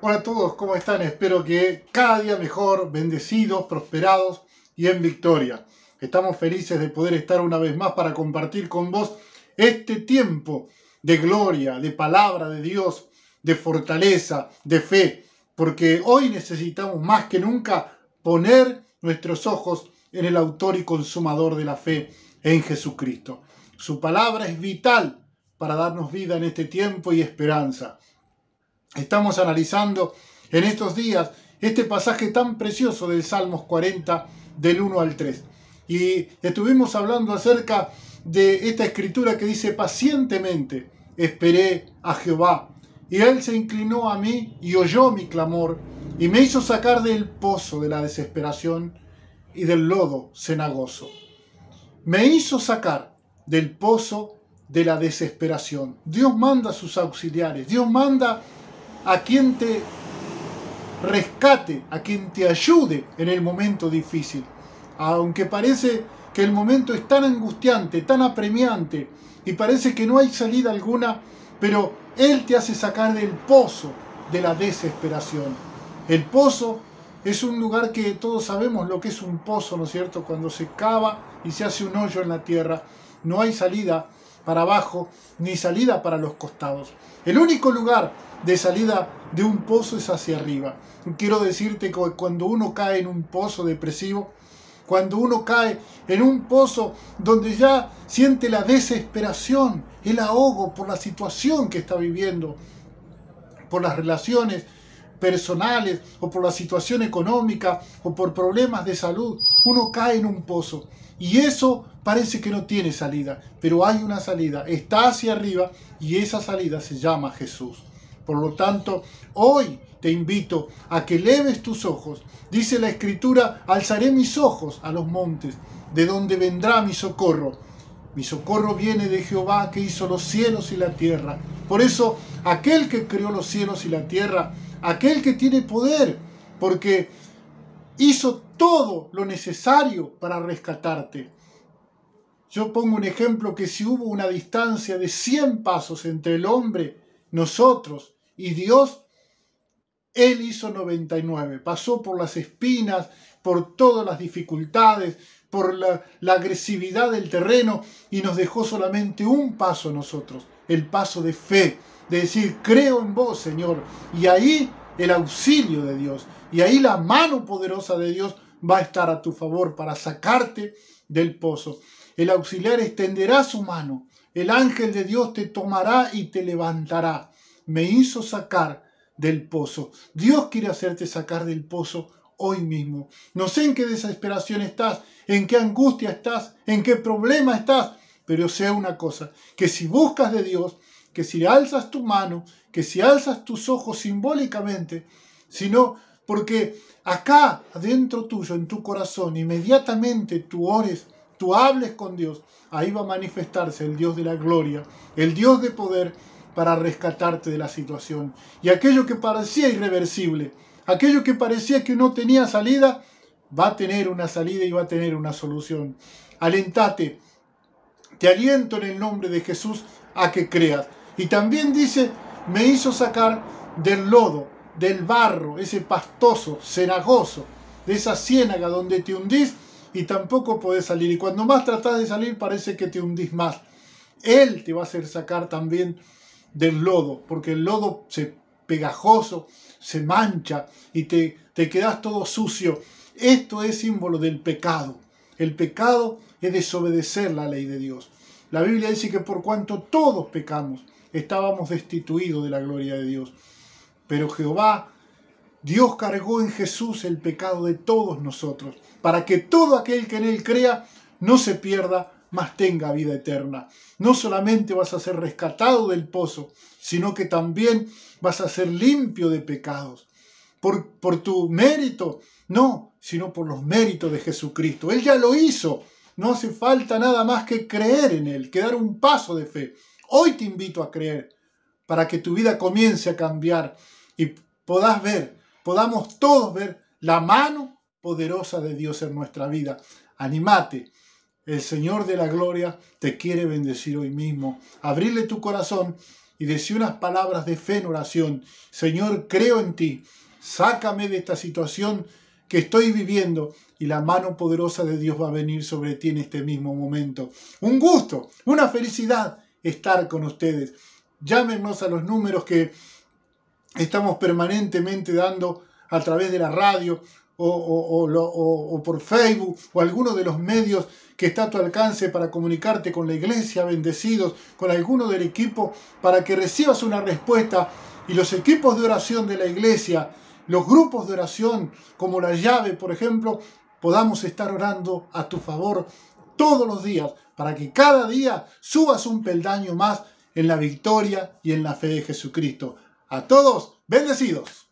Hola a todos, ¿cómo están? Espero que cada día mejor, bendecidos, prosperados y en victoria. Estamos felices de poder estar una vez más para compartir con vos este tiempo de gloria, de palabra de Dios, de fortaleza, de fe, porque hoy necesitamos más que nunca poner nuestros ojos en el autor y consumador de la fe, en Jesucristo. Su palabra es vital para darnos vida en este tiempo y esperanza. Estamos analizando en estos días este pasaje tan precioso del Salmos 40 del 1 al 3. Y estuvimos hablando acerca de esta escritura que dice, pacientemente esperé a Jehová, y él se inclinó a mí y oyó mi clamor, y me hizo sacar del pozo de la desesperación y del lodo cenagoso. Me hizo sacar del pozo de la desesperación. Dios manda sus auxiliares, Dios manda a quien te rescate, a quien te ayude en el momento difícil. Aunque parece que el momento es tan angustiante, tan apremiante, y parece que no hay salida alguna, pero Él te hace sacar del pozo de la desesperación. El pozo es un lugar que todos sabemos lo que es un pozo, ¿no es cierto? Cuando se cava y se hace un hoyo en la tierra, no hay salida para abajo ni salida para los costados. El único lugar de salida de un pozo es hacia arriba. Quiero decirte que cuando uno cae en un pozo depresivo, cuando uno cae en un pozo donde ya siente la desesperación, el ahogo por la situación que está viviendo, por las relaciones personales o por la situación económica o por problemas de salud, uno cae en un pozo. Y eso parece que no tiene salida, pero hay una salida, está hacia arriba y esa salida se llama Jesús. Por lo tanto, hoy te invito a que leves tus ojos. Dice la escritura, alzaré mis ojos a los montes, de donde vendrá mi socorro. Mi socorro viene de Jehová que hizo los cielos y la tierra. Por eso, aquel que creó los cielos y la tierra, aquel que tiene poder, porque hizo todo lo necesario para rescatarte. Yo pongo un ejemplo que si hubo una distancia de 100 pasos entre el hombre, nosotros y Dios, Él hizo 99, pasó por las espinas, por todas las dificultades, por la, agresividad del terreno y nos dejó solamente un paso nosotros, el paso de fe, de decir, creo en vos, Señor. Y ahí el auxilio de Dios, y ahí la mano poderosa de Dios va a estar a tu favor para sacarte del pozo. El auxiliar extenderá su mano, el ángel de Dios te tomará y te levantará me hizo sacar del pozo. Dios quiere hacerte sacar del pozo hoy mismo. No sé en qué desesperación estás, en qué angustia estás, en qué problema estás, pero sé una cosa, que si buscas de Dios, que si alzas tu mano, que si alzas tus ojos simbólicamente, sino porque acá, adentro tuyo, en tu corazón, inmediatamente tú ores, tú hables con Dios, ahí va a manifestarse el Dios de la gloria, el Dios de poder, para rescatarte de la situación. Y aquello que parecía irreversible, aquello que parecía que no tenía salida, va a tener una salida y va a tener una solución. Alentate, te aliento en el nombre de Jesús a que creas. Y también dice, me hizo sacar del lodo, del barro, ese pastoso, cenagoso, de esa ciénaga donde te hundís y tampoco podés salir. Y cuando más tratás de salir parece que te hundís más. Él te va a hacer sacar también del lodo, porque el lodo se pegajoso, se mancha y te, te quedas todo sucio. Esto es símbolo del pecado. El pecado es desobedecer la ley de Dios. La Biblia dice que por cuanto todos pecamos, estábamos destituidos de la gloria de Dios. Pero Jehová, Dios cargó en Jesús el pecado de todos nosotros, para que todo aquel que en Él crea no se pierda, mas tenga vida eterna. No solamente vas a ser rescatado del pozo, sino que también vas a ser limpio de pecados. Por, por tu mérito, no, sino por los méritos de Jesucristo. Él ya lo hizo. No hace falta nada más que creer en Él, que dar un paso de fe. Hoy te invito a creer para que tu vida comience a cambiar y podás ver, podamos todos ver la mano poderosa de Dios en nuestra vida. Animate, el Señor de la gloria te quiere bendecir hoy mismo. Abrirle tu corazón y decía unas palabras de fe en oración. Señor, creo en ti. Sácame de esta situación que estoy viviendo y la mano poderosa de Dios va a venir sobre ti en este mismo momento. Un gusto, una felicidad estar con ustedes. Llámenos a los números que estamos permanentemente dando a través de la radio o, por Facebook o alguno de los medios que está a tu alcance para comunicarte con la iglesia, bendecidos, con alguno del equipo, para que recibas una respuesta y los equipos de oración de la iglesia, los grupos de oración como la llave, por ejemplo, podamos estar orando a tu favor todos los días para que cada día subas un peldaño más en la victoria y en la fe de Jesucristo. A todos, bendecidos.